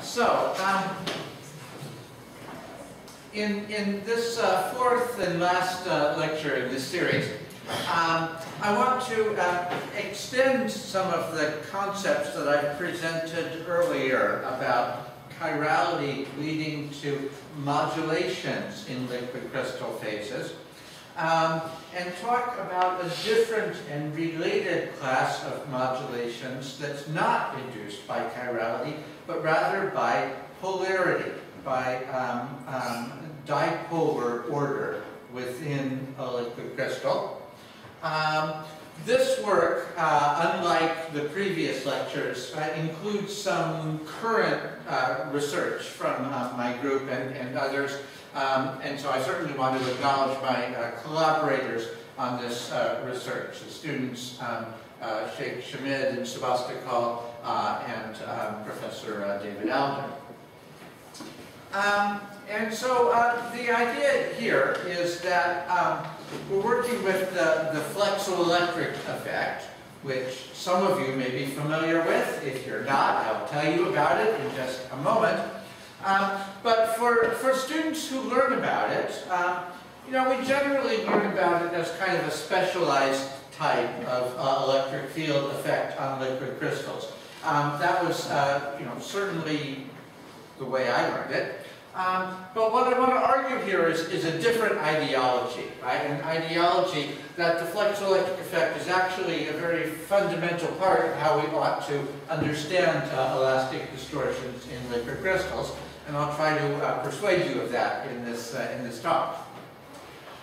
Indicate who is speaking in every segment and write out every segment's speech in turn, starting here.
Speaker 1: So, um, in, in this uh, fourth and last uh, lecture in this series, um, I want to uh, extend some of the concepts that I presented earlier about chirality leading to modulations in liquid crystal phases, um, and talk about a different and related class of modulations that's not induced by chirality, but rather by polarity, by um, um, dipolar order within a liquid crystal. Um, this work, uh, unlike the previous lectures, uh, includes some current uh, research from uh, my group and, and others, um, and so I certainly want to acknowledge my uh, collaborators on this uh, research, the students um, Shaikh Shamid and Subas Dhakal and um, Professor David Allender. Um, and so the idea here is that um, we're working with the, the flexoelectric effect, which some of you may be familiar with. If you're not, I'll tell you about it in just a moment. Um, but for, for students who learn about it, um, you know, we generally learn about it as kind of a specialized type of uh, electric field effect on liquid crystals. Um, that was, uh, you know, certainly the way I learned it. Um, but what I want to argue here is, is a different ideology, right? An ideology that the flexoelectric effect is actually a very fundamental part of how we ought to understand uh, elastic distortions in liquid crystals. And I'll try to uh, persuade you of that in this, uh, in this talk.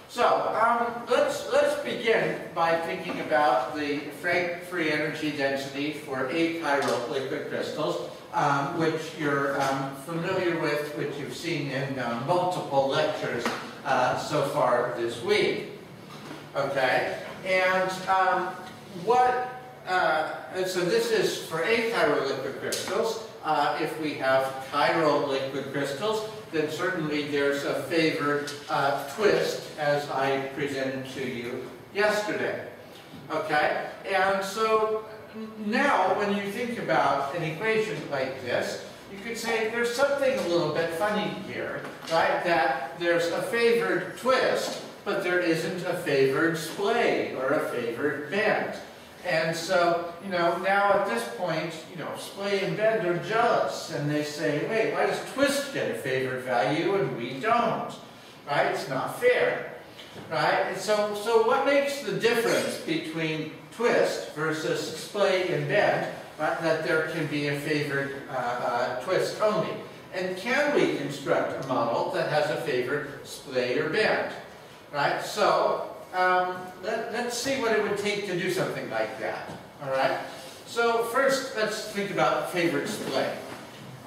Speaker 1: So um, let's, let's begin by thinking about the Frank free energy density for achiral liquid crystals um, which you're um, familiar with, which you've seen in uh, multiple lectures uh, so far this week. Okay, and um, what, uh, and so this is for achiral liquid crystals. Uh, if we have chiral liquid crystals, then certainly there's a favored uh, twist, as I presented to you yesterday. Okay, and so now, when you think about an equation like this, you could say there's something a little bit funny here, right? That there's a favored twist, but there isn't a favored splay or a favored bend. And so, you know, now at this point, you know, splay and bend are jealous, and they say, wait, why does twist get a favored value and we don't? Right? It's not fair. Right? And so, so what makes the difference between twist versus splay and bend, that there can be a favored uh, uh, twist only. And can we construct a model that has a favored splay or bend? Right? So um, let, let's see what it would take to do something like that. All right? So first, let's think about favored splay.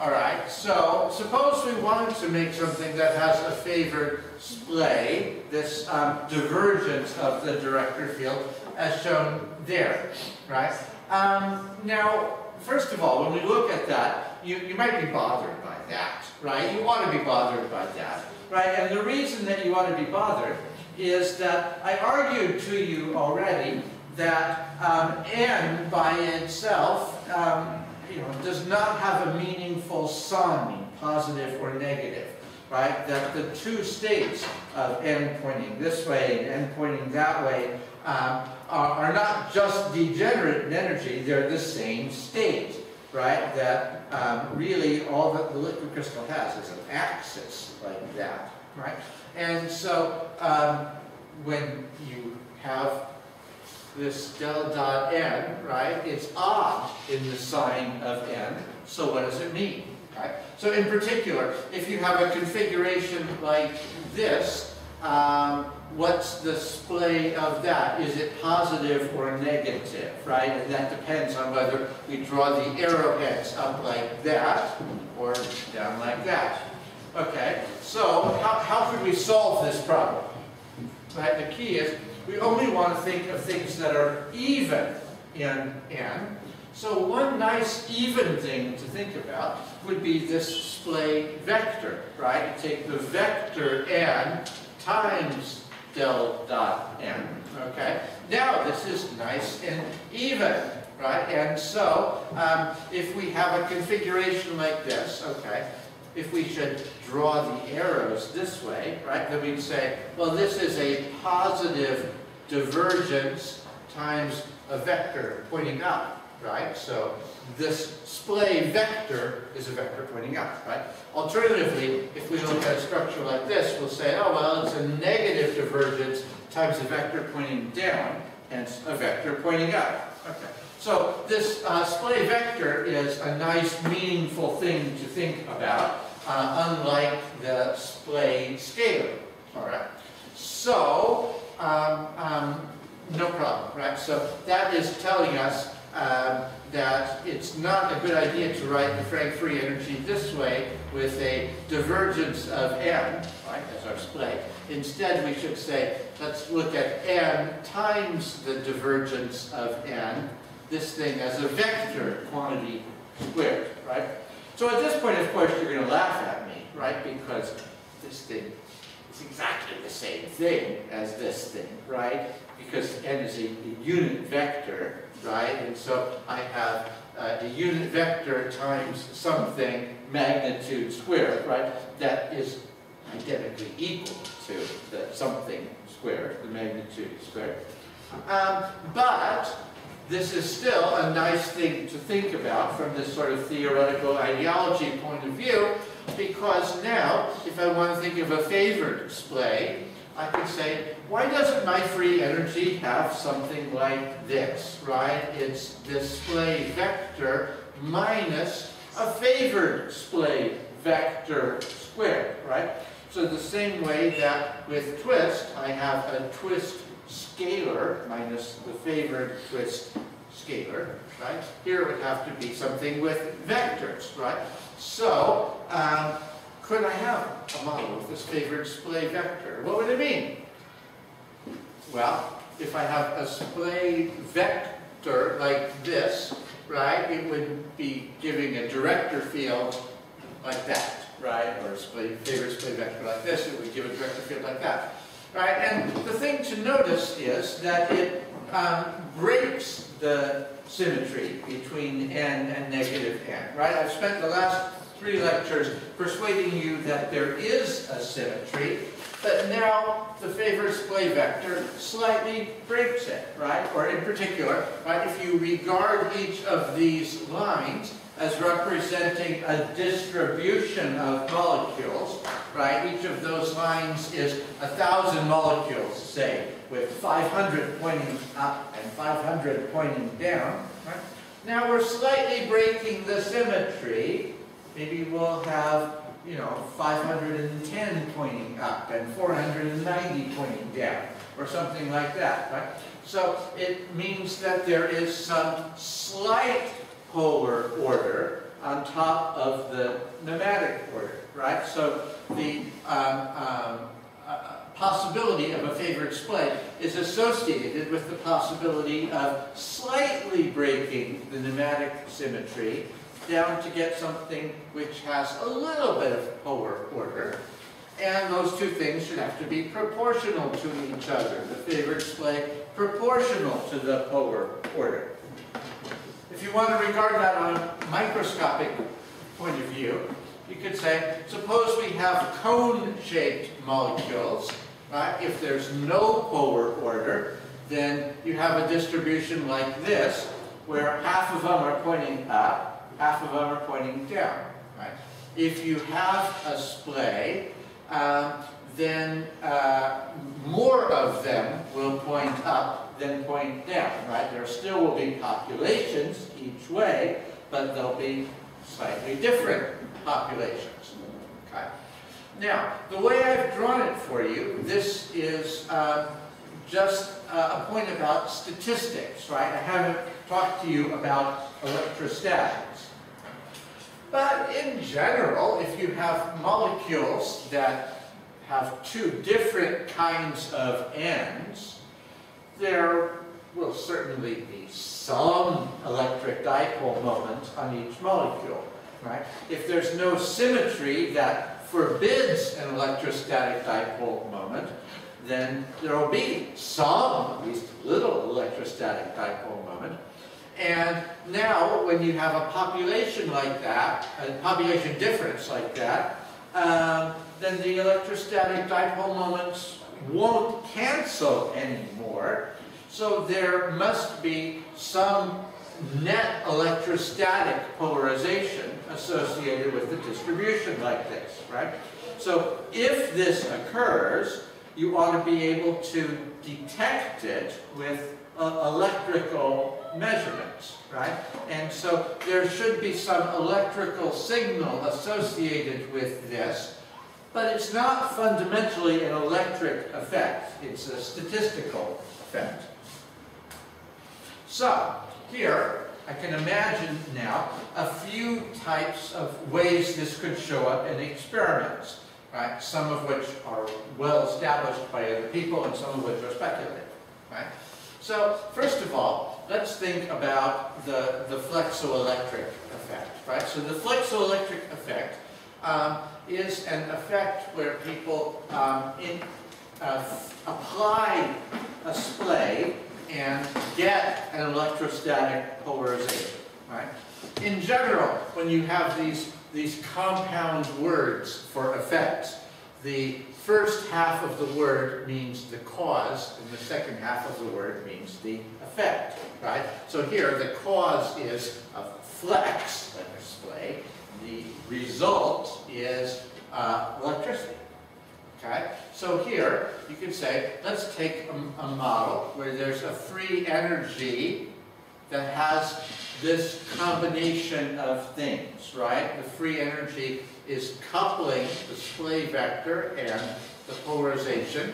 Speaker 1: All right, so suppose we wanted to make something that has a favored splay, this um, divergence of the director field, as shown there, right? Um, now, first of all, when we look at that, you, you might be bothered by that, right? You want to be bothered by that, right? And the reason that you want to be bothered is that I argued to you already that um, n by itself um, you know, does not have a meaningful sign, positive or negative, right? That the two states of n pointing this way and n pointing that way um, are, are, not just degenerate in energy, they're the same state, right? That um, really all that the liquid crystal has is an axis like that, right? And so um, when you have this del dot n, right, it's odd in the sign of n, so what does it mean, right? So in particular, if you have a configuration like this, um, what's the splay of that? Is it positive or negative, right? And that depends on whether we draw the arrowheads up like that or down like that. Okay, so how, how could we solve this problem? Right, the key is we only want to think of things that are even in n. So one nice even thing to think about would be this splay vector, right? Take the vector n times del dot n, okay? Now this is nice and even, right? And so, um, if we have a configuration like this, okay, if we should draw the arrows this way, right, then we'd say, well, this is a positive divergence times a vector pointing up, right? So this splay vector is a vector pointing up, right? Alternatively, if we look at a structure like this, we'll say, oh, well, it's a negative divergence times a vector pointing down, hence a vector pointing up. Okay. So this uh, splay vector is a nice, meaningful thing to think about, uh, unlike the splay scalar. All right. So, um, um, no problem, right? So that is telling us um, that it's not a good idea to write the Frank free energy this way with a divergence of n, right, as our splay. Instead, we should say, let's look at n times the divergence of n, this thing as a vector quantity squared, right? So at this point, of course, you're going to laugh at me, right, because this thing is exactly the same thing as this thing, right? Because n is a, a unit vector, right? And so I have uh, a unit vector times something magnitude squared, right? That is identically equal to the something squared, the magnitude squared. Um, but this is still a nice thing to think about from this sort of theoretical ideology point of view, because now, if I want to think of a favored display, I could say, why doesn't my free energy have something like this, right? It's display vector minus a favored display vector squared, right? So the same way that with twist, I have a twist scalar minus the favored twist scalar, right? Here it would have to be something with vectors, right? So, um, could I have a model with this favored splay vector? What would it mean? Well, if I have a splay vector like this, right, it would be giving a director field like that, right? Or a splay, favored splay vector like this, it would give a director field like that. Right, and the thing to notice is that it um, breaks the symmetry between n and negative n, right? I've spent the last three lectures persuading you that there is a symmetry, but now the favored splay vector slightly breaks it, right? Or in particular, right, if you regard each of these lines as representing a distribution of molecules, right? Each of those lines is a thousand molecules, say, with 500 pointing up and 500 pointing down, right? Now we're slightly breaking the symmetry maybe we'll have, you know, 510 pointing up and 490 pointing down, or something like that, right? So it means that there is some slight polar order on top of the nematic order, right? So the um, um, uh, possibility of a favored splay is associated with the possibility of slightly breaking the nematic symmetry down to get something which has a little bit of polar order. And those two things should have to be proportional to each other. The favored splay proportional to the polar order. If you want to regard that on a microscopic point of view, you could say, suppose we have cone-shaped molecules, right? If there's no polar order, then you have a distribution like this, where half of them are pointing up, half of them are pointing down. Right? If you have a splay, uh, then uh, more of them will point up than point down. Right? There still will be populations each way, but they'll be slightly different populations. Okay? Now, the way I've drawn it for you, this is uh, just uh, a point about statistics, right? I haven't talked to you about electrostatics. But in general, if you have molecules that have two different kinds of ends, there will certainly be some electric dipole moment on each molecule, right? If there's no symmetry that forbids an electrostatic dipole moment, then there will be some, at least little electrostatic dipole moment. And now, when you have a population like that, a population difference like that, um, then the electrostatic dipole moments won't cancel anymore. So there must be some net electrostatic polarization associated with the distribution like this, right? So if this occurs, you ought to be able to detect it with uh, electrical measurements, right? And so there should be some electrical signal associated with this, but it's not fundamentally an electric effect. It's a statistical effect. So, here, I can imagine now a few types of ways this could show up in experiments, right? Some of which are well established by other people and some of which are speculative, right? So, first of all, let's think about the, the flexoelectric effect, right? So the flexoelectric effect um, is an effect where people um, in, uh, apply a splay and get an electrostatic polarization, right? In general, when you have these, these compound words for effects, the first half of the word means the cause, and the second half of the word means the effect, right? So here, the cause is a flex, like a splay. The result is uh, electricity. Okay? So here, you can say, let's take a, a, model where there's a free energy that has this combination of things, right? The free energy is coupling the splay vector and the polarization.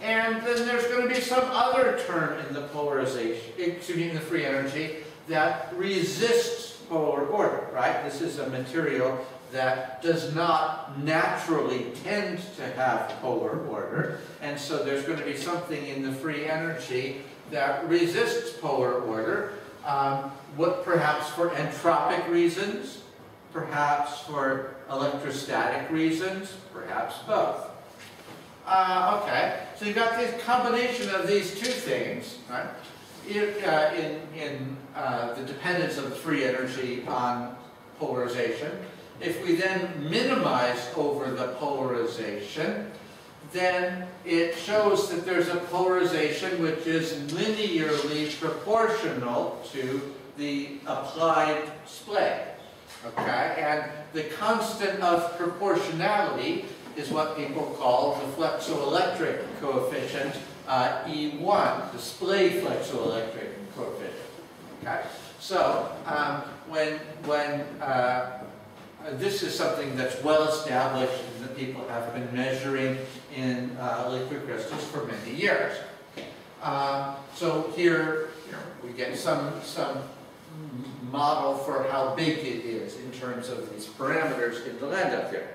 Speaker 1: And then there's going to be some other term in the polarization, eh, excuse me, in the free energy that resists polar order, right? This is a material that does not naturally tend to have polar order. And so there's going to be something in the free energy that resists polar order, um, what perhaps for entropic reasons, perhaps for electrostatic reasons, perhaps both. Uh, okay, so you've got this combination of these two things, right? Uh, in, in uh, the dependence of free energy on polarization, if we then minimize over the polarization, then it shows that there's a polarization which is linearly proportional to the applied splay. Okay, and the constant of proportionality is what people call the flexoelectric coefficient, uh, E1, the splay flexoelectric coefficient. Okay, so um, when when uh, this is something that's well established and that people have been measuring in uh, liquid crystals for many years. Uh, so here, you know, we get some, some model for how big it is in terms of these parameters in the Landau here.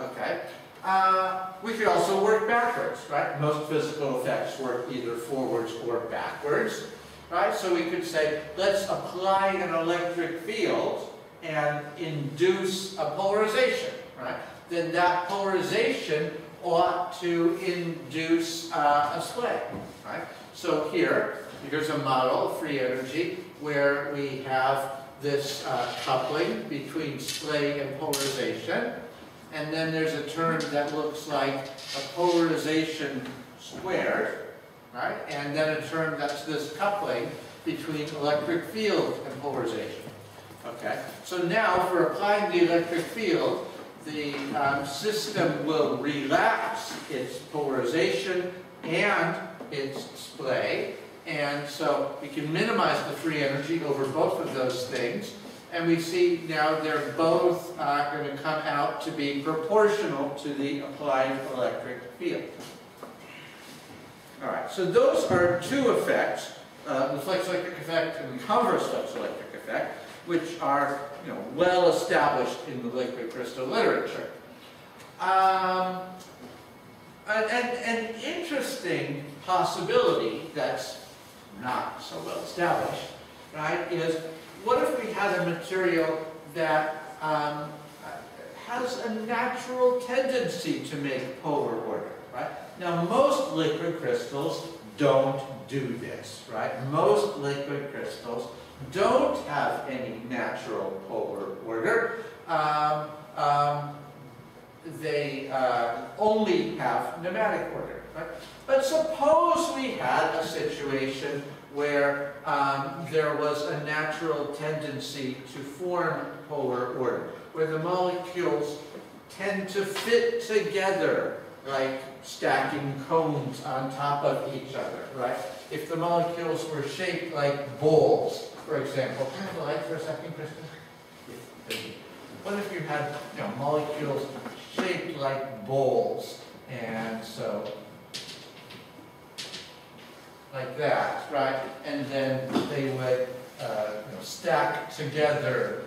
Speaker 1: Okay. Uh, we could also work backwards, right? Most physical effects work either forwards or backwards, right? So we could say, let's apply an electric field and induce a polarization, right? Then that polarization ought to induce uh, a splay, right? So here, here's a model of free energy where we have this uh, coupling between splay and polarization. And then there's a term that looks like a polarization squared, right? And then a term that's this coupling between electric field and polarization. Okay, so now for applying the electric field, the um, system will relapse its polarization and its splay, and so we can minimize the free energy over both of those things. And we see now they're both uh, going to come out to be proportional to the applied electric field. All right, so those are two effects, uh, the flexoelectric effect and the converse flexoelectric effect which are you know, well established in the liquid crystal literature. Um, an, an, interesting possibility that's not so well established, right, is what if we had a material that um, has a natural tendency to make polar order, right? Now, most liquid crystals don't do this, right? Most liquid crystals don't have any natural polar order. Um, um, they uh, only have nematic order, right? But suppose we had a situation where um, there was a natural tendency to form polar order, where the molecules tend to fit together like stacking cones on top of each other, right? If the molecules were shaped like balls, for example, have the light for a second, Kristen? What if you had you know, molecules shaped like balls, and so like that, right? And then they would uh, you know, stack together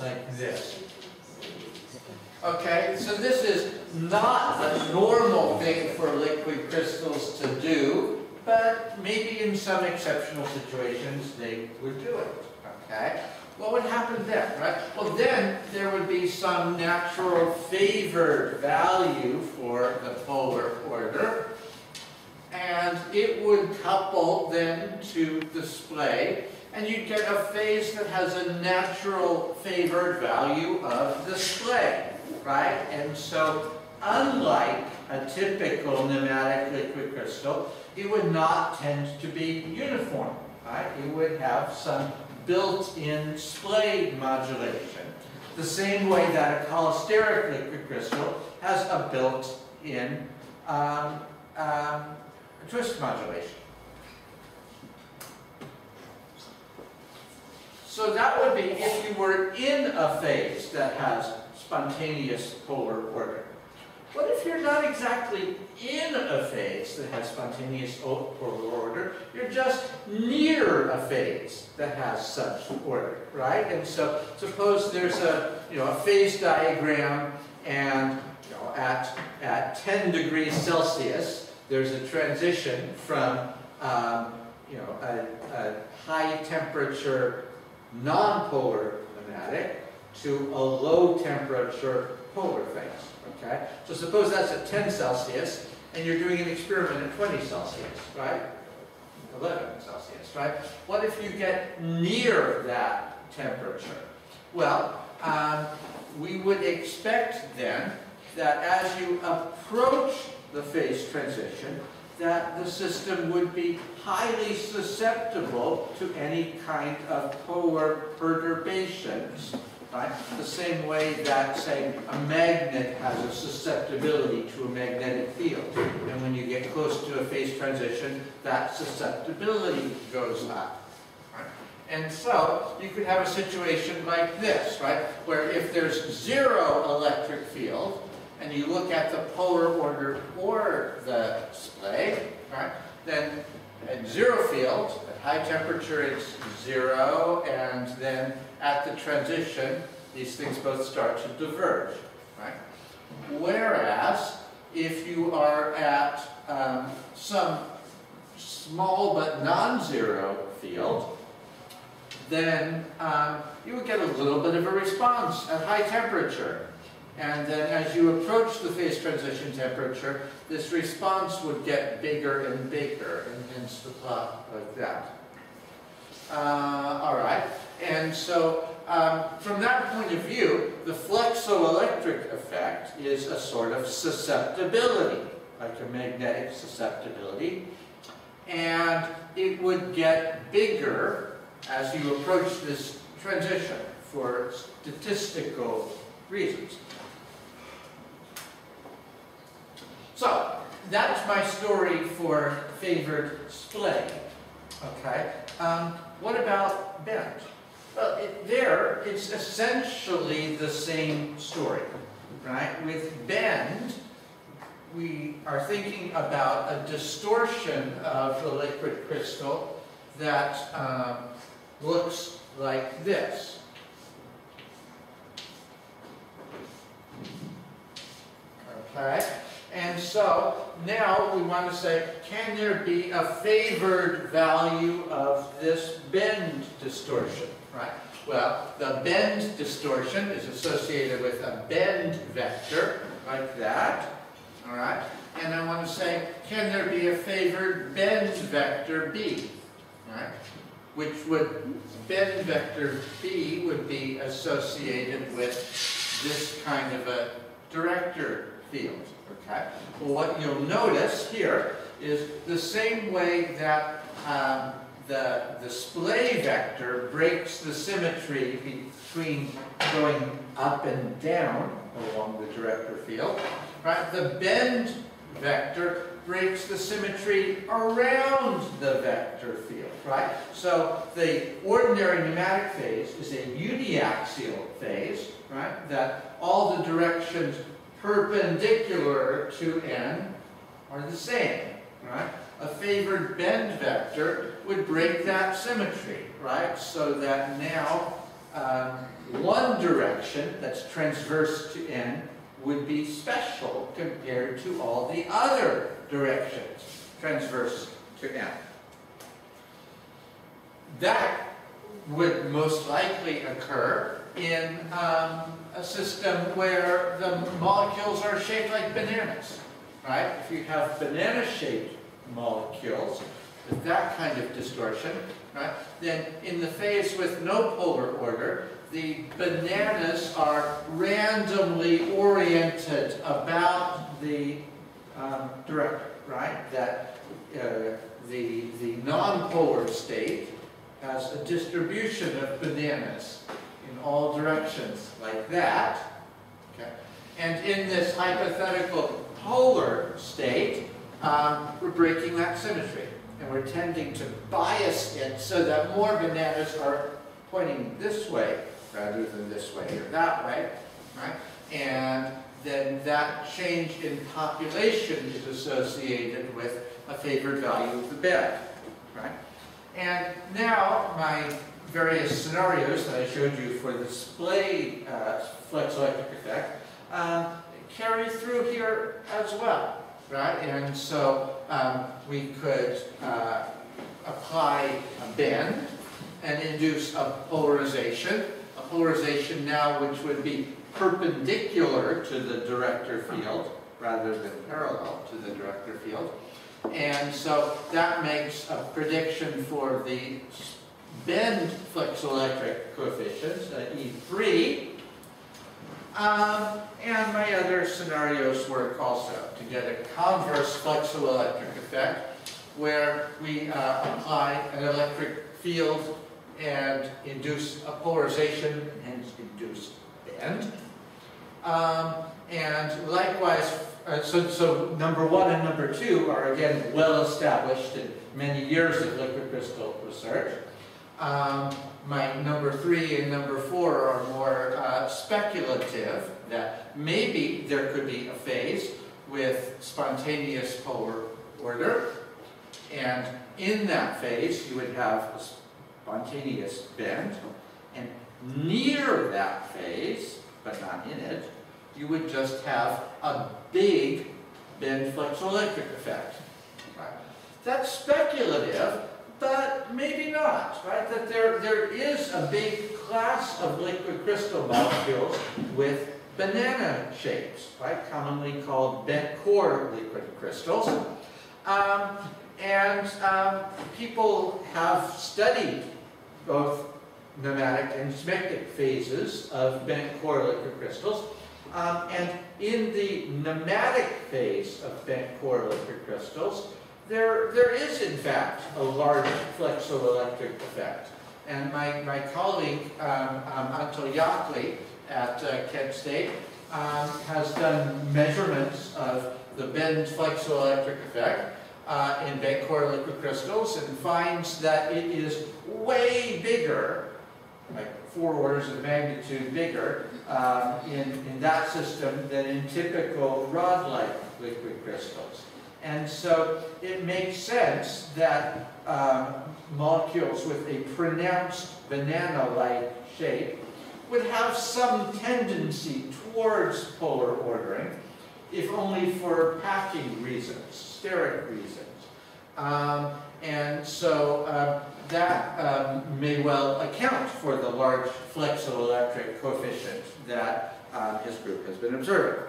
Speaker 1: like this. Okay, so this is not a normal thing for liquid crystals to do, but maybe in some exceptional situations they would do it. Okay, what would happen then, right? Well, then there would be some natural favored value for the polar order, and it would couple then to display and you'd get a phase that has a natural favored value of display, right? And so, unlike a typical nematic liquid crystal, it would not tend to be uniform, right? It would have some built-in splay modulation. The same way that a cholesteric liquid crystal has a built-in um, um, twist modulation. So that would be if you were in a phase that has spontaneous polar order. What if you're not exactly in a phase that has spontaneous polar order? You're just near a phase that has such order, right? And so suppose there's a, you know, a phase diagram and you know, at, at 10 degrees Celsius, there's a transition from um, you know, a, a high temperature non-polar nematic to a low temperature polar phase. Okay? So suppose that's at 10 Celsius and you're doing an experiment at 20 Celsius, right? 11 Celsius, right? What if you get near that temperature? Well, um, we would expect then that as you approach the phase transition, that the system would be highly susceptible to any kind of polar perturbations. Right? The same way that, say, a magnet has a susceptibility to a magnetic field. And when you get close to a phase transition, that susceptibility goes up. Right? And so you could have a situation like this, right? Where if there's zero electric field, and you look at the polar order or the splay, right, then at zero field, at high temperature it's zero, and then at the transition, these things both start to diverge, right? Whereas, if you are at um, some small but non-zero field, then um, you would get a little bit of a response at high temperature. And then as you approach the phase transition temperature, this response would get bigger and bigger, and hence the plot like that. Uh, all right, and so um, from that point of view, the flexoelectric effect is a sort of susceptibility, like a magnetic susceptibility, and it would get bigger as you approach this transition for statistical reasons. So, that's my story for favored splay. Okay. Um, what about bend? Well, it, there, it's essentially the same story, right? With bend, we are thinking about a distortion of the liquid crystal that um, looks like this. Okay? And so now we want to say, can there be a favored value of this bend distortion, right? Well, the bend distortion is associated with a bend vector, like that, all right? and I want to say, can there be a favored bend vector B? Right? Which would, bend vector B would be associated with this kind of a director field. Okay? Well, what you'll notice here is the same way that um, the display vector breaks the symmetry between going up and down along the director field. Right? The bend vector breaks the symmetry around the vector field, right? So the ordinary nematic phase is a uniaxial phase, right? That all the directions perpendicular to n are the same, right? A favored bend vector would break that symmetry, right? So that now um, one direction that's transverse to n would be special compared to all the other directions transverse to n. That would most likely occur in um, a system where the molecules are shaped like bananas, right? If you have banana-shaped molecules with that kind of distortion, right, then in the phase with no polar order, the bananas are randomly oriented about the um, director, right? That uh, the, the non-polar state has a distribution of bananas in all directions like that. Okay? And in this hypothetical polar state, um, we're breaking that symmetry. And we're tending to bias it so that more bananas are pointing this way rather than this way or that way. Right? And then that change in population is associated with a favored value of the bend. Right? And now my various scenarios that I showed you for the display uh, flexoelectric effect um, carry through here as well. Right? And so um, we could uh, apply a bend and induce a polarization. A polarization now which would be perpendicular to the director field rather than parallel to the director field. And so that makes a prediction for the bend flexoelectric coefficients, uh, E3. Um, and my other scenarios work also to get a converse flexoelectric effect where we uh, apply an electric field and induce a polarization, hence induce bend. Um, and likewise, uh, so, so number one and number two are again well established in many years of liquid crystal research. Um, my number three and number four are more uh, speculative, that maybe there could be a phase with spontaneous polar order, and in that phase you would have a spontaneous bend, and near that phase, but not in it, you would just have a big bend flexoelectric effect. Right? That's speculative, but maybe not, right? That there, there is a big class of liquid crystal molecules with banana shapes, right? Commonly called bent core liquid crystals. Um, and um, people have studied both nematic and smectic phases of bent core liquid crystals. Um, and in the nematic phase of bent core liquid crystals, there, there is in fact a large flexoelectric effect. And my, my colleague, um, um, Antal at uh, Kent State, um, has done measurements of the bend flexoelectric effect uh, in bent core liquid crystals and finds that it is way bigger, like four orders of magnitude bigger um, in, in that system than in typical rod-like liquid crystals. And so it makes sense that um, molecules with a pronounced banana-like shape would have some tendency towards polar ordering, if only for packing reasons, steric reasons. Um, and so uh, that um, may well account for the large flexoelectric coefficient that um, his group has been observing.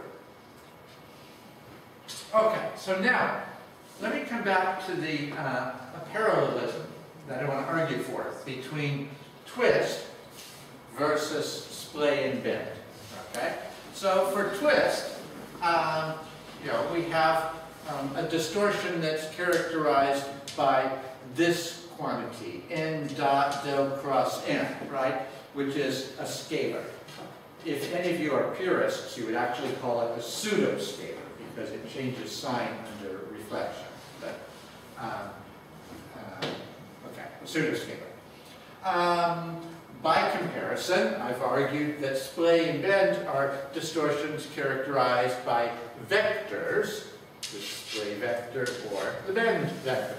Speaker 1: Okay, so now, let me come back to the uh, parallelism that I want to argue for between twist versus splay and bend. Okay, so for twist, um, you know, we have um, a distortion that's characterized by this quantity, n dot del cross n, right, which is a scalar. If any of you are purists, you would actually call it a pseudo-scalar because it changes sign under reflection. But, um, uh, okay, a pseudo-scalar. Um, by comparison, I've argued that splay and bend are distortions characterized by vectors, the splay vector or the bend vector.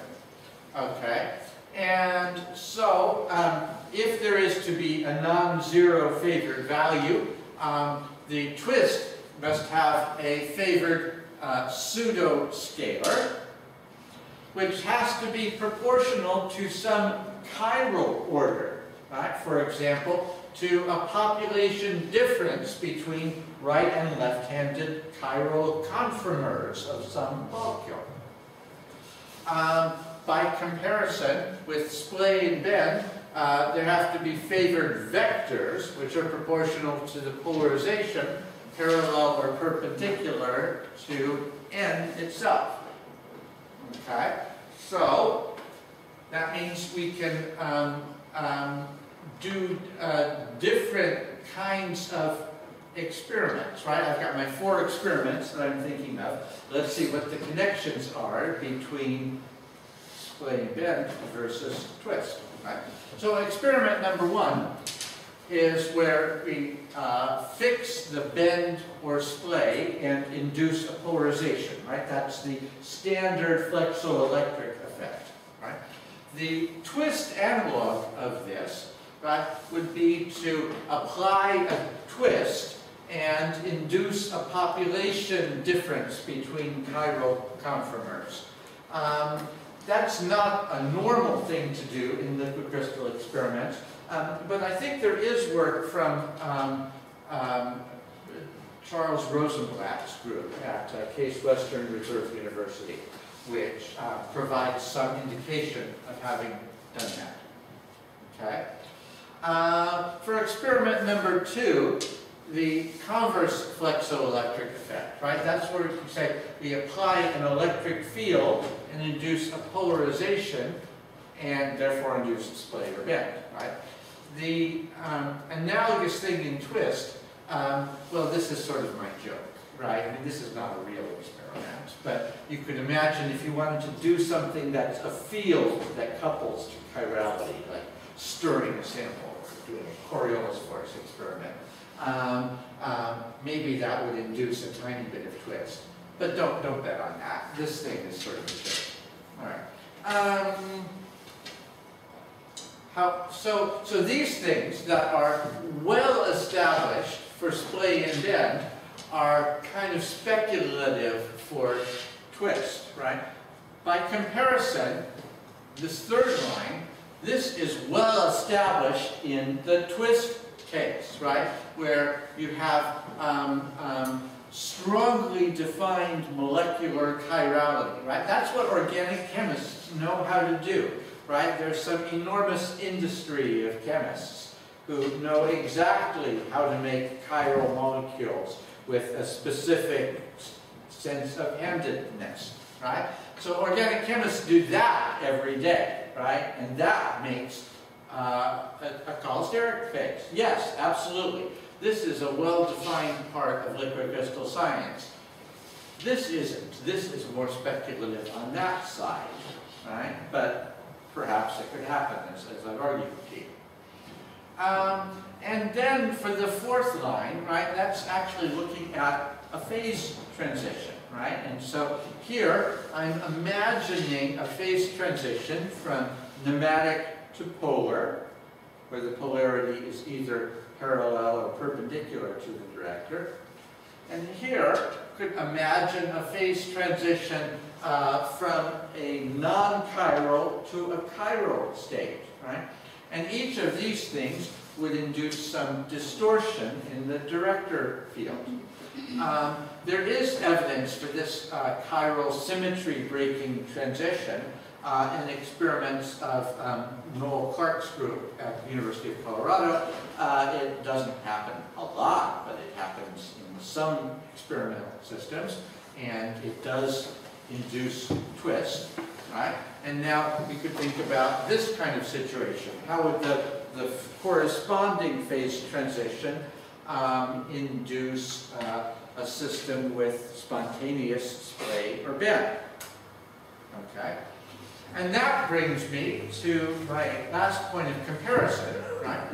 Speaker 1: Okay, and so um, if there is to be a non-zero favored value, um, the twist must have a favored uh, pseudo-scalar, which has to be proportional to some chiral order. For example, to a population difference between right and left-handed chiral conformers of some molecule. Um, by comparison with splay and bend, uh, there have to be favored vectors, which are proportional to the polarization, parallel or perpendicular to n itself. Okay, so that means we can um, um, do uh, different kinds of experiments, right? I've got my four experiments that I'm thinking of. Let's see what the connections are between splay and bend versus twist, right? So experiment number one is where we uh, fix the bend or splay and induce a polarization, right? That's the standard flexoelectric effect, right? The twist analog of this, right, would be to apply a twist and induce a population difference between chiral conformers. Um, that's not a normal thing to do in liquid crystal experiments, um, but I think there is work from um, um, Charles Rosenblatt's group at uh, Case Western Reserve University, which uh, provides some indication of having done that. Okay. Uh, for experiment number two, the converse flexoelectric effect, right? That's where you say we apply an electric field and induce a polarization and therefore induce a splay or bend, right? The um, analogous thing in twist, um, well, this is sort of my joke, right? I mean, this is not a real experiment, but you could imagine if you wanted to do something that's a field that couples to chirality, like stirring a sample Coriolis force experiment, um, um, maybe that would induce a tiny bit of twist. But don't, don't bet on that. This thing is sort of a joke. All right. Um, how, so, so these things that are well established for splay and bend are kind of speculative for twist, right? By comparison, this third line, this is well established in the twist case, right? Where you have um, um, strongly defined molecular chirality, right? That's what organic chemists know how to do, right? There's some enormous industry of chemists who know exactly how to make chiral molecules with a specific sense of handedness, right? So organic chemists do that every day, right? And that makes uh, a, a cholesteric phase. Yes, absolutely. This is a well-defined part of liquid crystal science. This isn't. This is more speculative on that side, right? But perhaps it could happen, as, as I've argued. Um, and then for the fourth line, right, that's actually looking at a phase transition, right? And so here, I'm imagining a phase transition from nematic to polar, where the polarity is either parallel or perpendicular to the director. And here, could imagine a phase transition uh, from a non-chiral to a chiral state, right? And each of these things would induce some distortion in the director field. Um, there is evidence for this uh, chiral symmetry breaking transition uh, in experiments of um, Noel Clark's group at the University of Colorado. Uh, it doesn't happen a lot, but it happens in some experimental systems, and it does induce twist, right? And now we could think about this kind of situation. How would the, the corresponding phase transition um, induce uh, a system with spontaneous splay or bend? Okay? And that brings me to my last point of comparison, right?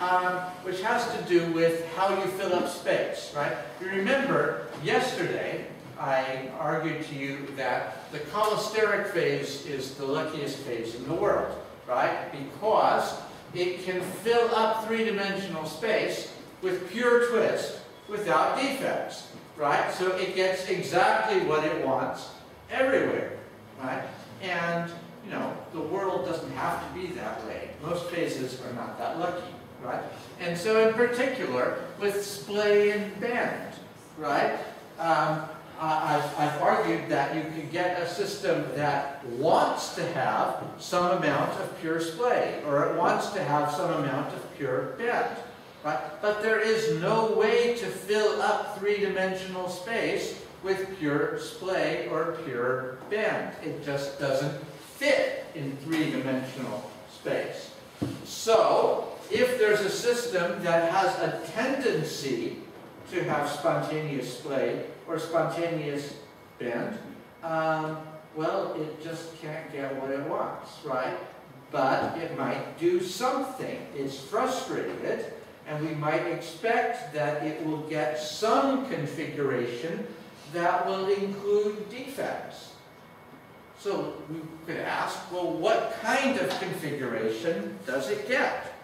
Speaker 1: Um, which has to do with how you fill up space, right? You remember yesterday I argued to you that the cholesteric phase is the luckiest phase in the world, right? Because it can fill up three-dimensional space with pure twist without defects, right? So it gets exactly what it wants everywhere, right? And, you know, the world doesn't have to be that way. Most phases are not that lucky, right? And so in particular, with splay and bend, right? Um, I've, I've, argued that you can get a system that wants to have some amount of pure splay, or it wants to have some amount of pure bend. Right? But there is no way to fill up three-dimensional space with pure splay or pure bend. It just doesn't fit in three-dimensional space. So, if there's a system that has a tendency to have spontaneous splay or spontaneous bend, um, well, it just can't get what it wants, right? But it might do something. It's frustrated, and we might expect that it will get some configuration that will include defects. So we could ask, well, what kind of configuration does it get?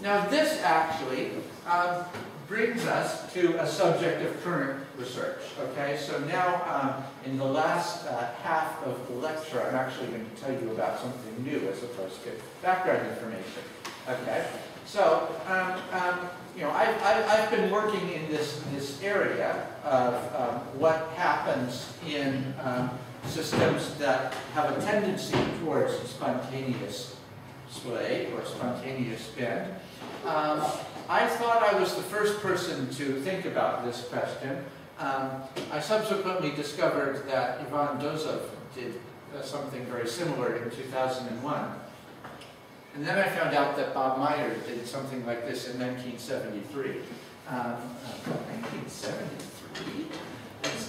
Speaker 1: Now this actually um, brings us to a subject of current research. Okay, so now um, in the last uh, half of the lecture, I'm actually going to tell you about something new as opposed to background information. Okay, so um, um, you know, I've, I've, been working in this this area of um, what happens in um, systems that have a tendency towards spontaneous splay or spontaneous bend. Um, I thought I was the first person to think about this question. Um, I subsequently discovered that Ivan Dozov did uh, something very similar in 2001. And then I found out that Bob Meyer did something like this in 1973. Um, uh, 1973?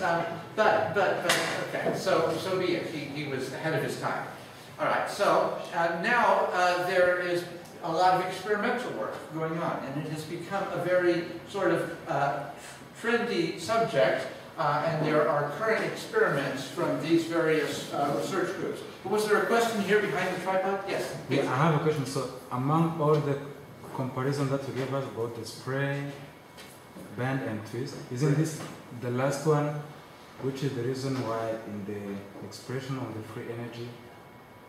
Speaker 1: Um, but, but, but, okay, so, so be it. He, he was ahead of his time. All right, so uh, now uh, there is a lot of experimental work going on, and it has become a very sort of uh, trendy subject, uh, and there are current experiments from these various uh, research groups. But was there a question here behind the tripod? Yes.
Speaker 2: Yeah, I have a question. So, among all the comparison that you gave us about the splay, bend, and twist, isn't this the last one, which is the reason why in the expression of the free energy,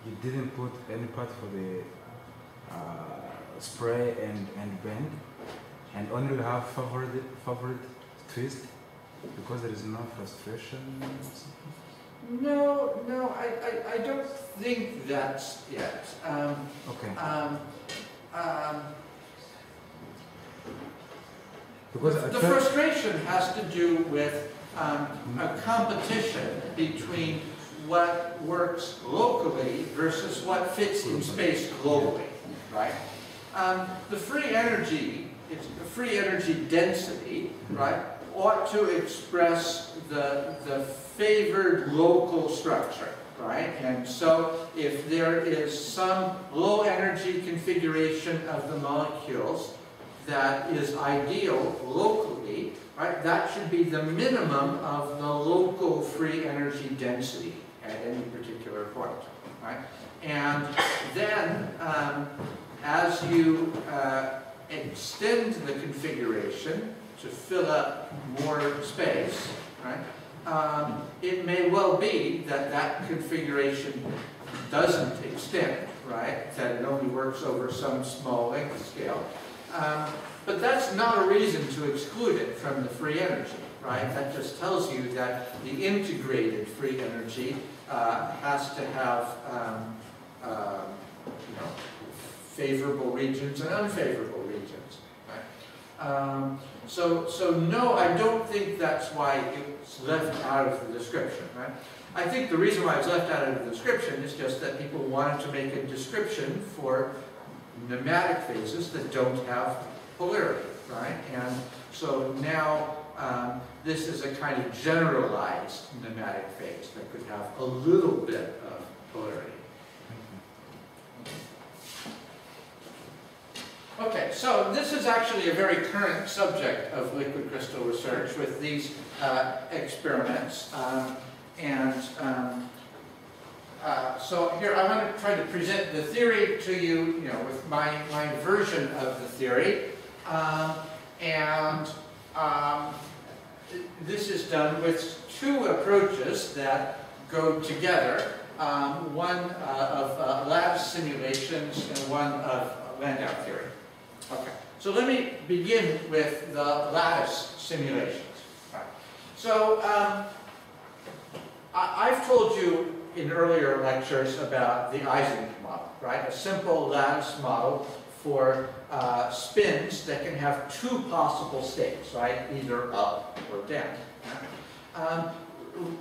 Speaker 2: you didn't put any part for the uh, splay and, and bend and only have favored, favored twist because there is no frustration
Speaker 1: no, no, I, I, I don't think that yet. Um,
Speaker 2: okay.
Speaker 1: Um, um,
Speaker 2: because
Speaker 1: the frustration has to do with um, a competition between what works locally versus what fits in space globally right? Um, the free energy, it's the free energy density, right, ought to express the, the favored local structure, right? And so if there is some low energy configuration of the molecules that is ideal locally, right, that should be the minimum of the local free energy density at any particular point, right? And then um, as you uh, extend the configuration to fill up more space, right, um, it may well be that that configuration doesn't extend, right? That it only works over some small length scale. Um, but that's not a reason to exclude it from the free energy, right? That just tells you that the integrated free energy uh, has to have um, uh, you know, favorable regions and unfavorable regions. Right? Um, so, so no, I don't think that's why it's left out of the description. Right? I think the reason why it's left out of the description is just that people wanted to make a description for nematic phases that don't have polarity, right? And so now um, this is a kind of generalized nematic phase that could have a little bit of polarity. Okay, so this is actually a very current subject of liquid crystal research with these uh, experiments. Um, and um, uh, so here I want to try to present the theory to you, you know, with my, my version of the theory. Um, and um, this is done with two approaches that go together. Um, one uh, of uh, lattice simulations and one of Landau theory. Okay, so let me begin with the lattice simulations. Right. So um, I have told you in earlier lectures about the Ising model, right? A simple lattice model for uh, spins that can have two possible states, right? Either up or down. Um,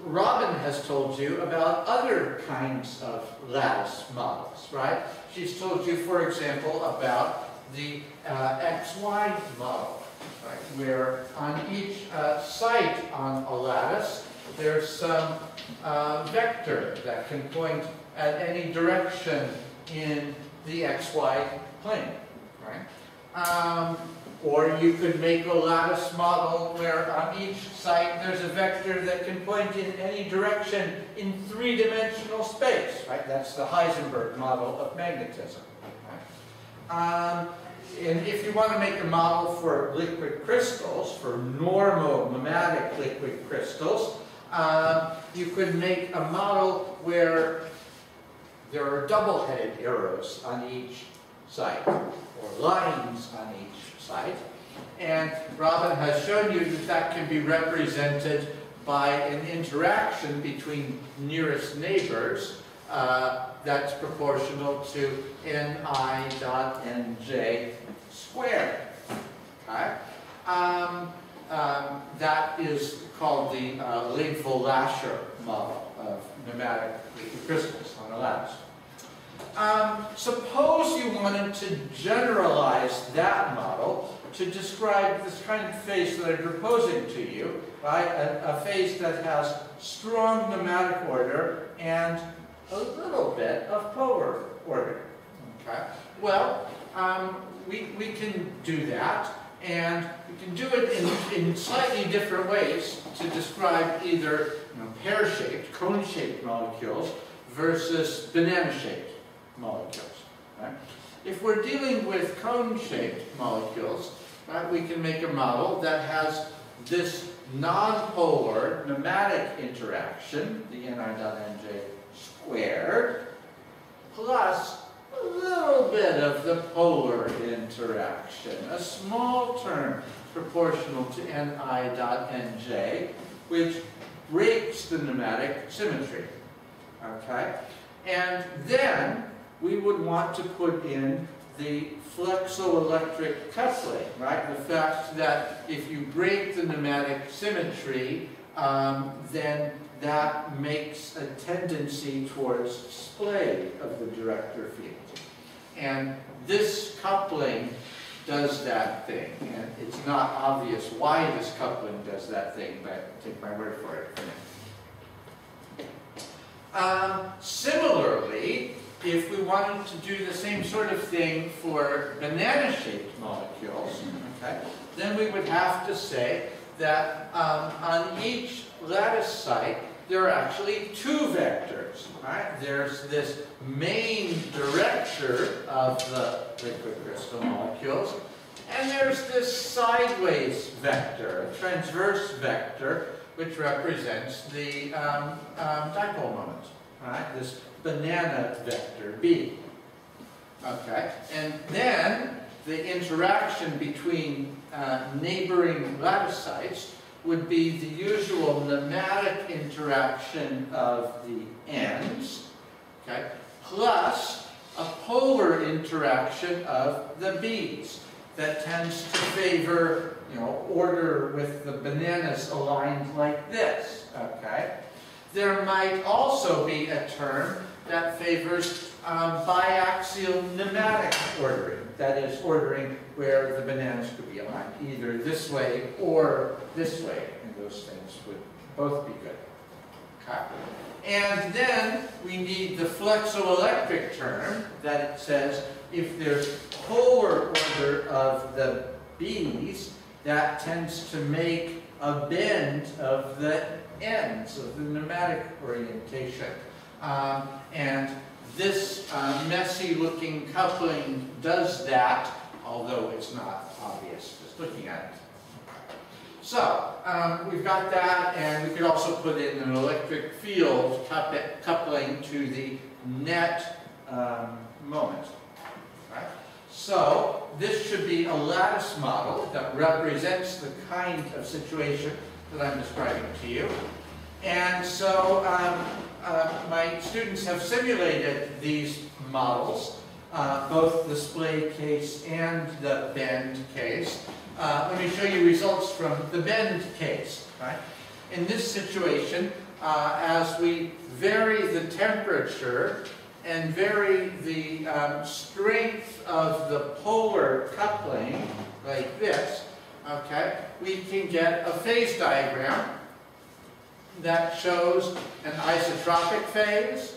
Speaker 1: Robin has told you about other kinds of lattice models, right? She's told you, for example, about the uh, XY model, right, where on each uh, site on a lattice, there's some uh, vector that can point at any direction in the XY plane, right? Um, or you could make a lattice model where on each site there's a vector that can point in any direction in three-dimensional space, right? That's the Heisenberg model of magnetism. Um, and if you want to make a model for liquid crystals, for normal normomimetic liquid crystals, uh, you could make a model where there are double-headed arrows on each site, or lines on each site. And Robin has shown you that that can be represented by an interaction between nearest neighbors uh, that's proportional to ni dot nj squared. Okay? Um, um, that is called the uh, Lebwohl-Lasher model of nematic crystals on a lattice. Um, suppose you wanted to generalize that model to describe this kind of phase that I'm proposing to you, right? A, a phase that has strong nematic order and a little bit of polar order. Okay? Well, um, we, we can do that, and we can do it in, in slightly different ways to describe either you know, pear-shaped, cone-shaped molecules versus banana-shaped molecules. Right? If we're dealing with cone-shaped molecules, right, we can make a model that has this nonpolar nematic interaction, the ni dot nj squared, plus a little bit of the polar interaction, a small term proportional to ni dot nj, which breaks the nematic symmetry. Okay? And then we would want to put in the flexoelectric coupling, right? The fact that if you break the nematic symmetry, um, then that makes a tendency towards splay of the director field. And this coupling does that thing. And it's not obvious why this coupling does that thing, but take my word for it um, similarly, if we wanted to do the same sort of thing for banana-shaped molecules, okay, then we would have to say that um, on each lattice site, there are actually two vectors. Right? There's this main director of the liquid crystal molecules, and there's this sideways vector, a transverse vector, which represents the um, um, dipole moment. Right? This banana vector B. Okay, and then the interaction between uh, neighboring lattice would be the usual nematic interaction of the ends, okay, plus a polar interaction of the beads that tends to favor, you know, order with the bananas aligned like this, okay? There might also be a term that favors um, biaxial nematic ordering. That is, ordering where the bananas could be aligned either this way or this way, and those things would both be good. Okay. And then we need the flexoelectric term that says if there's polar order of the bees, that tends to make a bend of the ends of the nematic orientation. Um, and this uh, messy looking coupling does that, although it's not obvious just looking at it. So, um, we've got that, and we could also put in an electric field coupling to the net um, moment. Right? So, this should be a lattice model that represents the kind of situation that I'm describing to you. And so, um, uh, my students have simulated these models, uh, both the splay case and the bend case. Uh, let me show you results from the bend case. Right? In this situation, uh, as we vary the temperature and vary the um, strength of the polar coupling, like this, okay, we can get a phase diagram that shows an isotropic phase,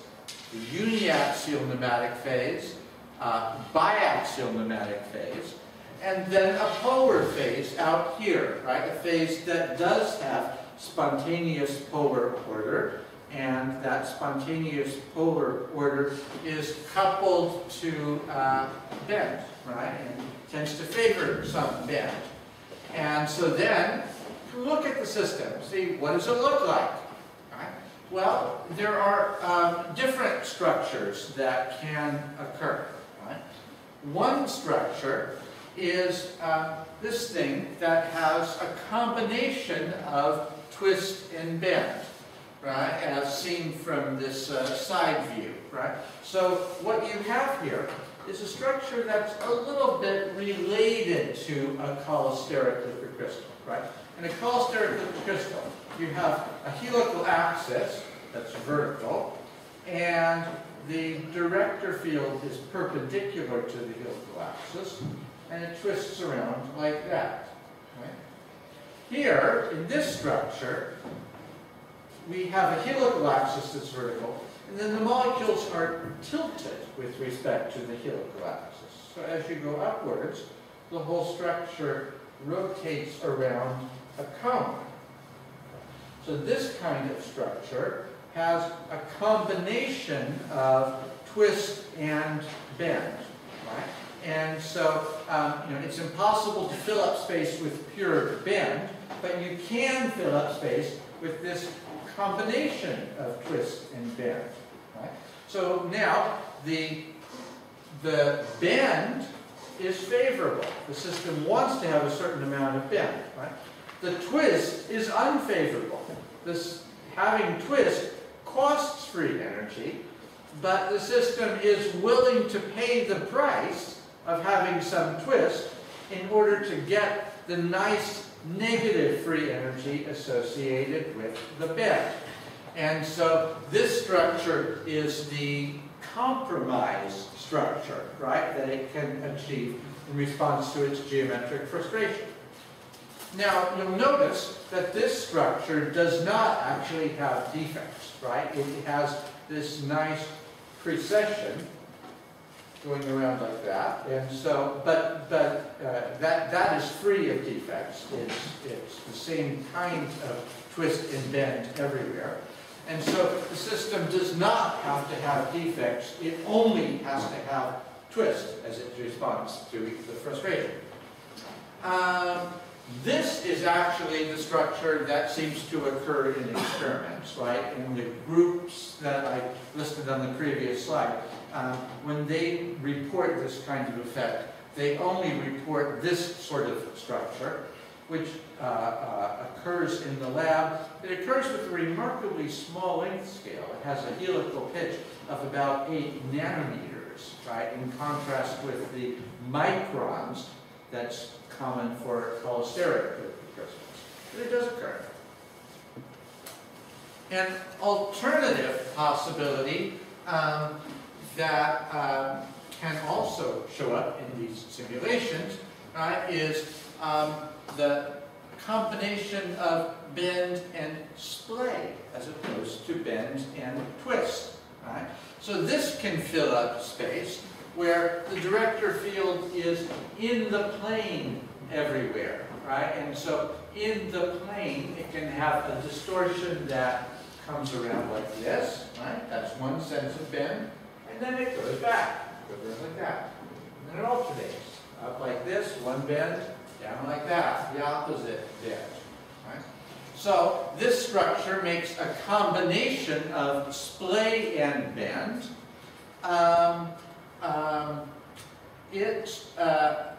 Speaker 1: a uniaxial nematic phase, uh, biaxial nematic phase, and then a polar phase out here, right? A phase that does have spontaneous polar order, and that spontaneous polar order is coupled to uh, bend, right? And tends to favor some bend. And so then look at the system. See, what does it look like? Right? Well, there are um, different structures that can occur. Right? One structure is uh, this thing that has a combination of twist and bend, right, as seen from this uh, side view, right? So what you have here is a structure that's a little bit related to a cholesteric liquid crystal, right? In a cholesteric crystal, you have a helical axis that's vertical, and the director field is perpendicular to the helical axis, and it twists around like that. Right? Here, in this structure, we have a helical axis that's vertical, and then the molecules are tilted with respect to the helical axis. So as you go upwards, the whole structure rotates around a cone. So this kind of structure has a combination of twist and bend. Right? And so um, you know, it's impossible to fill up space with pure bend, but you can fill up space with this combination of twist and bend. Right? So now the, the bend is favorable. The system wants to have a certain amount of bend. The twist is unfavorable. This having twist costs free energy, but the system is willing to pay the price of having some twist in order to get the nice negative free energy associated with the bend. And so this structure is the compromise structure, right, that it can achieve in response to its geometric frustration. Now, you'll notice that this structure does not actually have defects, right? It has this nice precession going around like that. And so, but, but uh, that, that is free of defects. It's, it's the same kind of twist and bend everywhere. And so the system does not have to have defects. It only has to have twist as it responds to the frustration. Um, this is actually the structure that seems to occur in experiments, right? In the groups that I listed on the previous slide, um, when they report this kind of effect, they only report this sort of structure, which uh, uh, occurs in the lab. It occurs with a remarkably small length scale. It has a helical pitch of about 8 nanometers, right, in contrast with the microns that's common for cholesteric crystals. But it does occur. An alternative possibility um, that um, can also show up in these simulations right, is um, the combination of bend and splay as opposed to bend and twist. Right? So this can fill up space where the director field is in the plane everywhere. Right? And so in the plane it can have a distortion that comes around like this. Right? That's one sense of bend. And then it goes back. Goes like that. And then it alternates. Up like this, one bend, down like that, the opposite bend. Right? So this structure makes a combination of splay and bend. Um, um, it uh,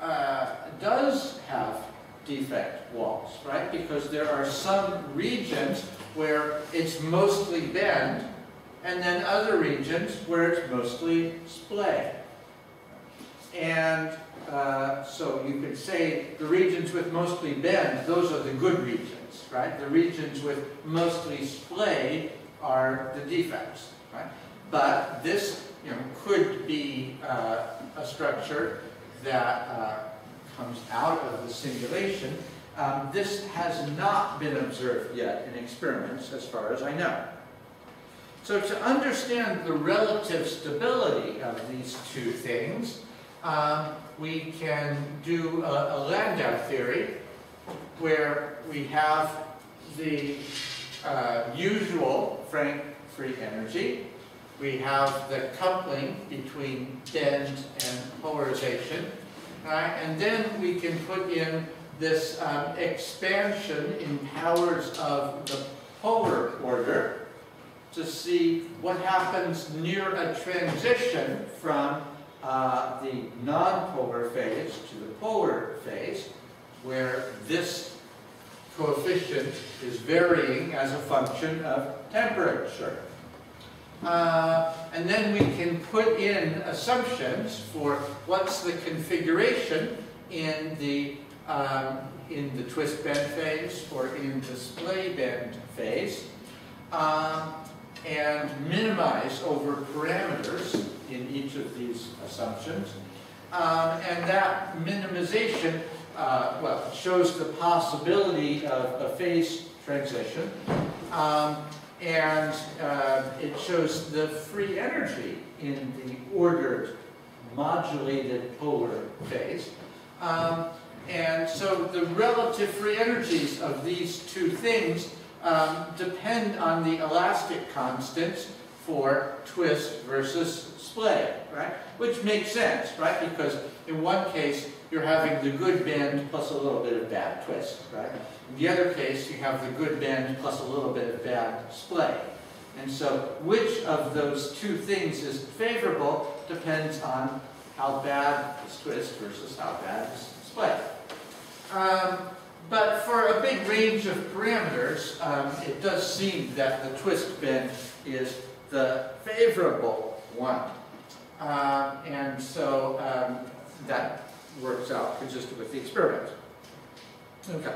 Speaker 1: uh, does have defect walls, right? Because there are some regions where it's mostly bend, and then other regions where it's mostly splay. And uh, so you could say the regions with mostly bend, those are the good regions, right? The regions with mostly splay are the defects, right? But this you know, could be uh, a structure that uh, comes out of the simulation. Um, this has not been observed yet in experiments, as far as I know. So to understand the relative stability of these two things, um, we can do a, a Landau theory where we have the uh, usual Frank free energy. We have the coupling between bend and polarization. And then we can put in this um, expansion in powers of the polar order to see what happens near a transition from uh, the nonpolar phase to the polar phase, where this coefficient is varying as a function of temperature. Uh, and then we can put in assumptions for what's the configuration in the um, in the twist bend phase or in the splay bend phase, um, and minimize over parameters in each of these assumptions. Um, and that minimization, uh, well, shows the possibility of a phase transition. And uh, it shows the free energy in the ordered modulated polar phase. Um, and so the relative free energies of these two things um, depend on the elastic constants for twist versus splay, right? Which makes sense, right? Because in one case, you're having the good bend plus a little bit of bad twist, right? In the other case, you have the good bend plus a little bit of bad splay. And so which of those two things is favorable depends on how bad is twist versus how bad is splay. Um, but for a big range of parameters, um, it does seem that the twist bend is the favorable one. Uh, and so um, that works out consistent with the experiment. Okay.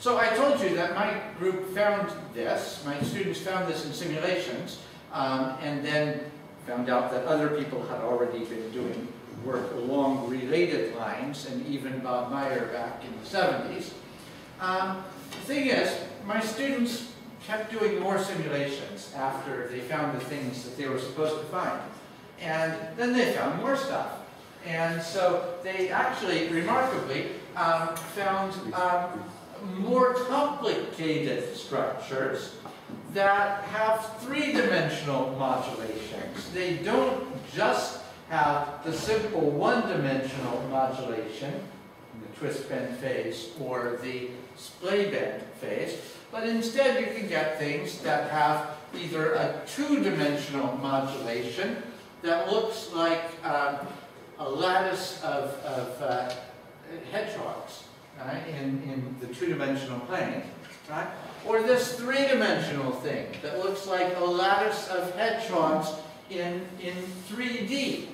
Speaker 1: So I told you that my group found this, my students found this in simulations, um, and then found out that other people had already been doing work along related lines, and even Bob Meyer back in the 70s. Um, the thing is, my students kept doing more simulations after they found the things that they were supposed to find. And then they found more stuff. And so they actually, remarkably, um, found um, more complicated structures that have three-dimensional modulations. They don't just have the simple one-dimensional modulation, the twist bend phase or the splay bend phase, but instead you can get things that have either a two-dimensional modulation that looks like um, a lattice of, of uh, hedgehogs right, in, in the two-dimensional plane, right? Or this three-dimensional thing that looks like a lattice of hedgehogs in, in 3D.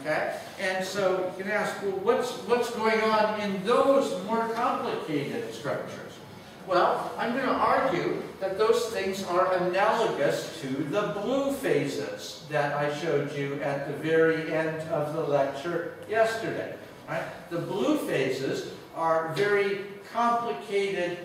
Speaker 1: Okay? And so you can ask, well, what's, what's going on in those more complicated structures? Well, I'm going to argue that those things are analogous to the blue phases that I showed you at the very end of the lecture yesterday. Right? The blue phases are very complicated,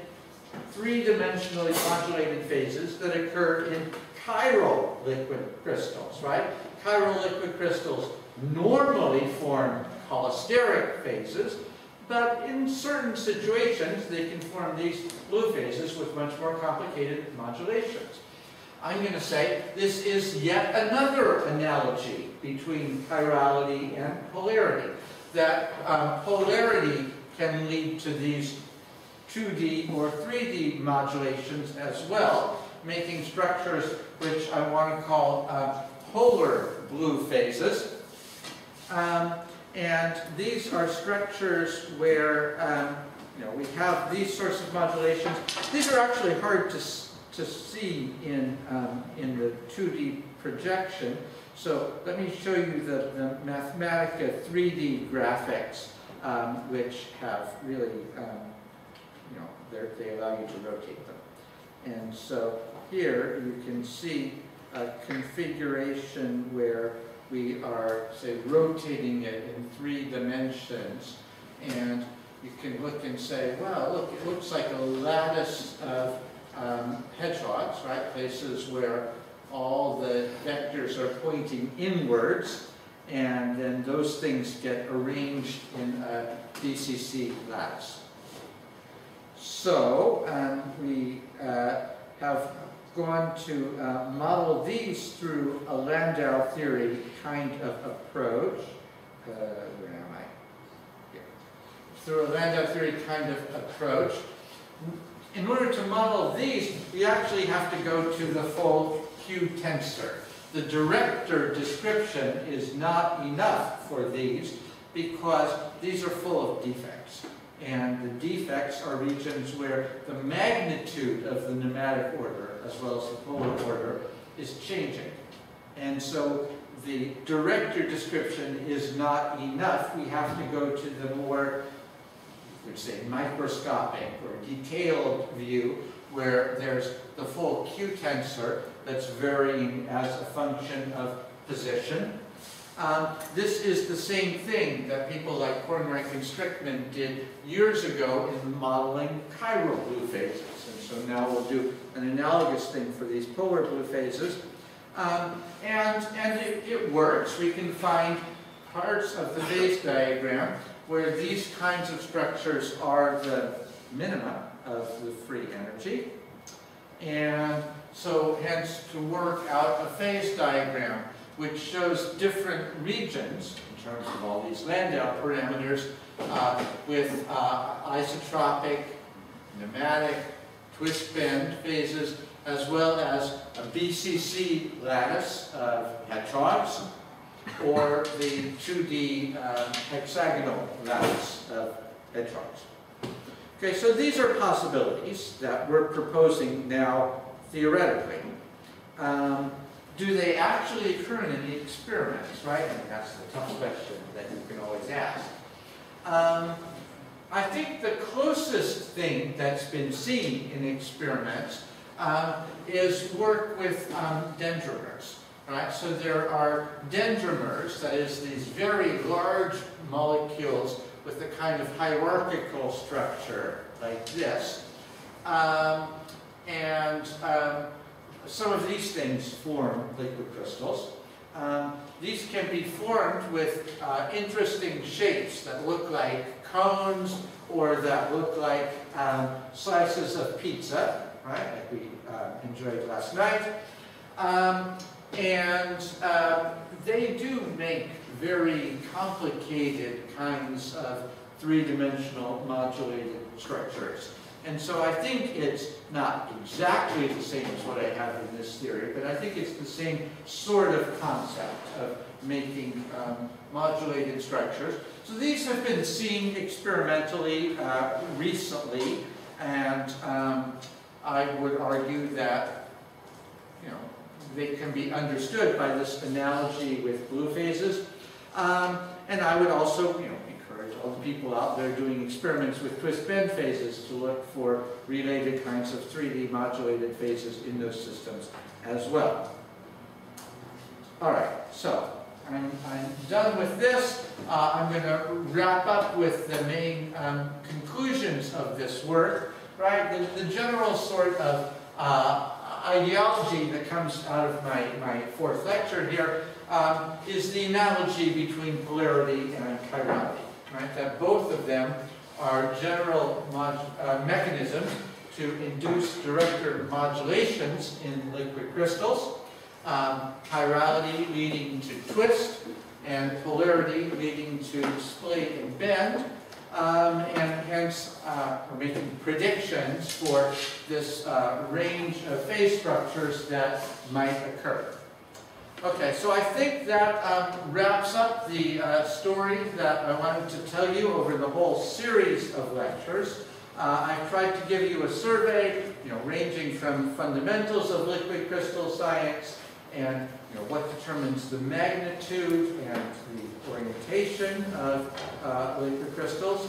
Speaker 1: three-dimensionally modulated phases that occur in chiral liquid crystals, right? Chiral liquid crystals normally form cholesteric phases, but in certain situations they can form these blue phases with much more complicated modulations. I'm going to say this is yet another analogy between chirality and polarity. That um, polarity can lead to these 2D or 3D modulations as well, making structures which I want to call uh, polar blue phases. Um, and these are structures where um, you know, we have these sorts of modulations. These are actually hard to, to see in, um, in the 2D projection. So let me show you the, the Mathematica 3D graphics, um, which have really, um, you know, they allow you to rotate them. And so here you can see a configuration where we are, say, rotating it in three dimensions. And you can look and say, well, look, it looks like a lattice of um, hedgehogs, right? Places where all the vectors are pointing inwards, and then those things get arranged in a BCC lattice. So um, we uh, have gone to uh, model these through a Landau theory kind of approach. Uh, where am I? Through a Landau theory kind of approach. In order to model these, we actually have to go to the full Q tensor. The director description is not enough for these because these are full of defects. And the defects are regions where the magnitude of the nematic order, as well as the polar order, is changing. And so the director description is not enough. We have to go to the more, you could say, microscopic or detailed view where there's the full Q tensor that's varying as a function of position um, this is the same thing that people like Hornreich and Shtrikman did years ago in modeling chiral blue phases. So now we'll do an analogous thing for these polar blue phases. Um, and and it, it works. We can find parts of the phase diagram where these kinds of structures are the minima of the free energy. And so hence to work out a phase diagram which shows different regions in terms of all these Landau parameters uh, with uh, isotropic, nematic, twist bend phases, as well as a BCC lattice of hedgehogs, or the 2D um, hexagonal lattice of hedgehogs. Okay, so these are possibilities that we're proposing now theoretically. Um, do they actually occur in any experiments, right? And that's the tough question that you can always ask. Um, I think the closest thing that's been seen in experiments um, is work with um, dendrimers, right? So there are dendrimers, that is these very large molecules with a kind of hierarchical structure like this. Um, and um, some of these things form liquid crystals. Um, these can be formed with uh, interesting shapes that look like cones or that look like um, slices of pizza, right, like we uh, enjoyed last night. Um, and uh, they do make very complicated kinds of three-dimensional modulated structures. And so I think it's not exactly the same as what I have in this theory, but I think it's the same sort of concept of making um, modulated structures. So these have been seen experimentally uh, recently, and um, I would argue that, you know, they can be understood by this analogy with blue phases. Um, and I would also, you know, encourage all the people out there doing experiments with twist bend phases to look for related kinds of 3D modulated phases in those systems as well. All right, so I'm, I'm done with this. Uh, I'm going to wrap up with the main um, conclusions of this work, right? The, the general sort of uh, ideology that comes out of my, my fourth lecture here um, is the analogy between polarity and chirality, right? That both of them are general uh, mechanisms to induce director modulations in liquid crystals, um, chirality leading to twist, and polarity leading to splay and bend, um, and hence uh, we're making predictions for this uh, range of phase structures that might occur. Okay, so I think that um, wraps up the uh, story that I wanted to tell you over the whole series of lectures. Uh, I tried to give you a survey, you know, ranging from fundamentals of liquid crystal science and you know, what determines the magnitude and the orientation of uh, liquid crystals,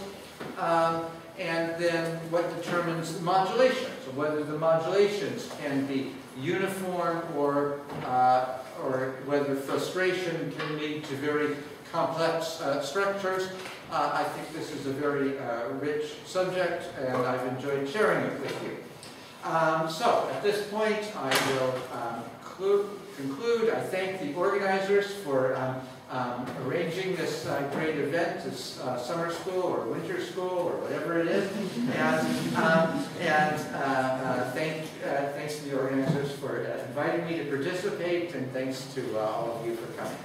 Speaker 1: um, and then what determines the modulation, so whether the modulations can be uniform or uh, or whether frustration can lead to very complex uh, structures. Uh, I think this is a very uh, rich subject and I've enjoyed sharing it with you. Um, so at this point I will um, conclude. I thank the organizers for um, um, arranging this uh, great event, this uh, summer school or winter school or whatever it is. And, um, and uh, uh thank, uh, thanks to the organizers for uh, inviting me to participate and thanks to all of you for coming.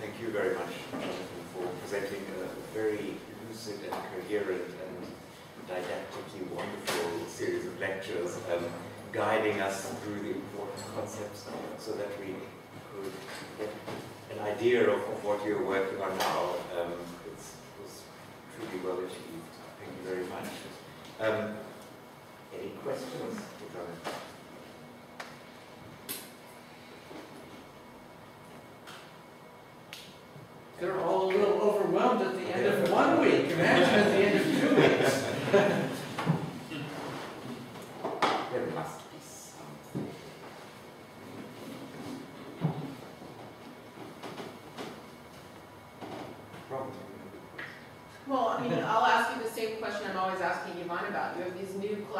Speaker 3: Thank you very much, Jonathan, for presenting a very lucid and coherent and didactically wonderful series of lectures guiding us through the important concepts so that we could get an idea of, of what you're working on now. Um, it was truly well achieved. Thank you very much. Um, any questions?
Speaker 1: They're all a little overwhelmed at the end of one week. Imagine at the end of two weeks.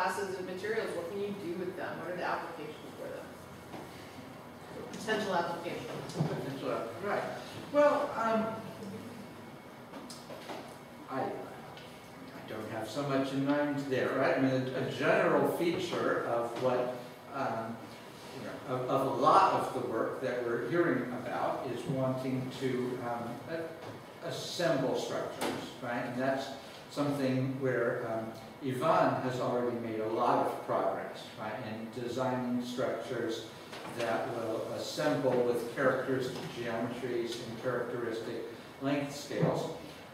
Speaker 4: classes of materials, what can you do with them? What are the applications for them? Potential applications.
Speaker 1: Potential, right. Well, um, I, I don't have so much in mind there, right? I mean, a, a general feature of what, um, you know, of, of, a lot of the work that we're hearing about is wanting to um, assemble structures, right? And that's something where um, Ivan has already made a lot of progress right, in designing structures that will assemble with characteristic geometries and characteristic length scales.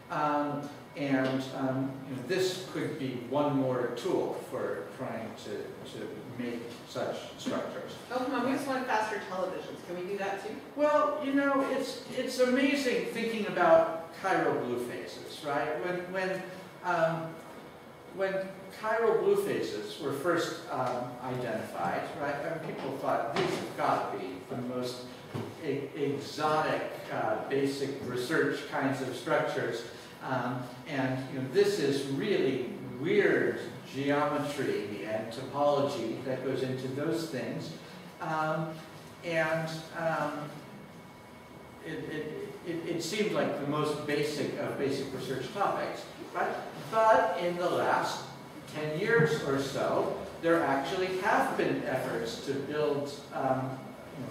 Speaker 1: Um, and um, you know, this could be one more tool for trying to, to make such structures.
Speaker 4: Oh, come on, we just want faster televisions. Can we do that too?
Speaker 1: Well, you know, it's, it's amazing thinking about chiral blue phases, right? When, when um, when chiral blue phases were first um, identified, right, and people thought these have got to be the most e exotic, uh, basic research kinds of structures. Um, and you know, this is really weird geometry and topology that goes into those things. Um, and um, it, it, it, it seemed like the most basic of basic research topics right? But in the last 10 years or so, there actually have been efforts to build um,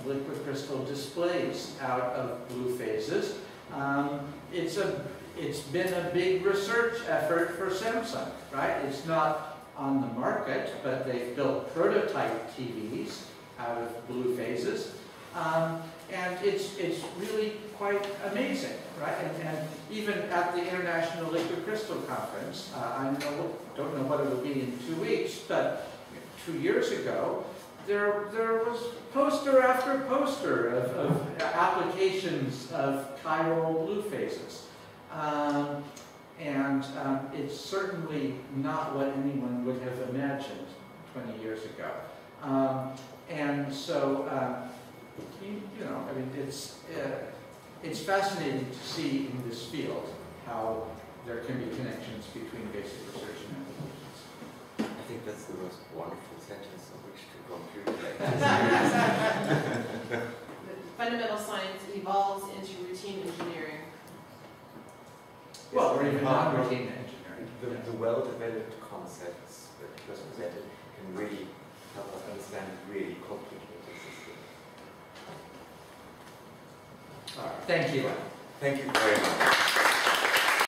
Speaker 1: know, liquid crystal displays out of blue phases. Um, It's a, it's been a big research effort for Samsung, right? It's not on the market, but they've built prototype TVs out of blue phases. Um, and it's, it's really quite amazing, right? And, and even at the International Liquid Crystal Conference, uh, I know, don't know what it'll be in two weeks, but two years ago, there, there was poster after poster of, of applications of chiral blue phases. Um, and um, it's certainly not what anyone would have imagined 20 years ago. Um, and so, um, you, you know, I mean, it's, uh, it's fascinating to see in this field how there can be connections between basic research and applications.
Speaker 3: I think that's the most wonderful sentence on which to conclude lectures.
Speaker 4: Fundamental science evolves into routine engineering.
Speaker 1: Well, or even
Speaker 3: Uh,
Speaker 1: non-routine engineering.
Speaker 3: The,
Speaker 1: yeah.
Speaker 3: the well-developed concepts that was presented can really help us understand really complicated systems.
Speaker 1: All right, thank you.
Speaker 3: Thank you very much.